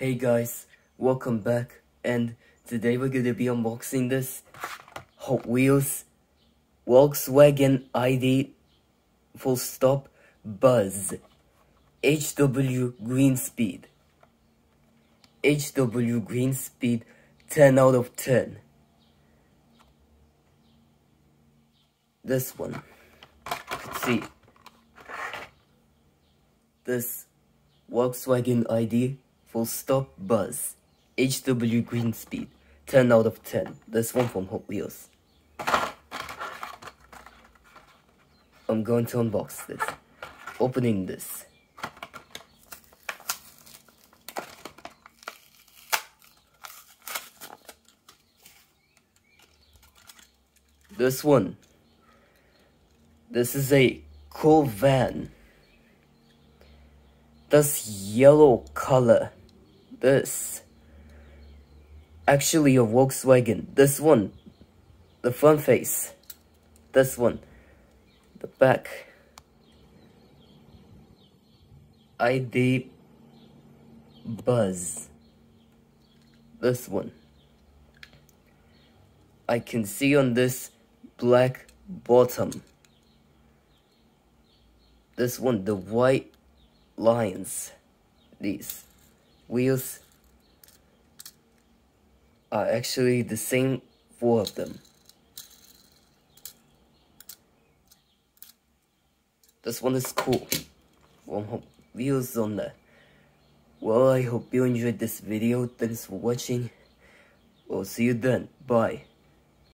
Hey guys, welcome back and today we're gonna be unboxing this Hot Wheels Volkswagen ID full stop Buzz HW Green Speed. HW Green Speed 10 out of 10 This one. Let's see. This Volkswagen ID full stop buzz. HW green speed 10 out of 10 this one from Hot Wheels. I'm going to unbox this. Opening this. This one. This is a cool van. This yellow color. This. Actually a Volkswagen. This one. The front face. This one. The back. ID Buzz. This one. I can see on this black bottom. This one, the white lines. These wheels are actually the same four of them. This one is cool. One wheels on there. Well, I hope you enjoyed this video. Thanks for watching. We'll see you then. Bye.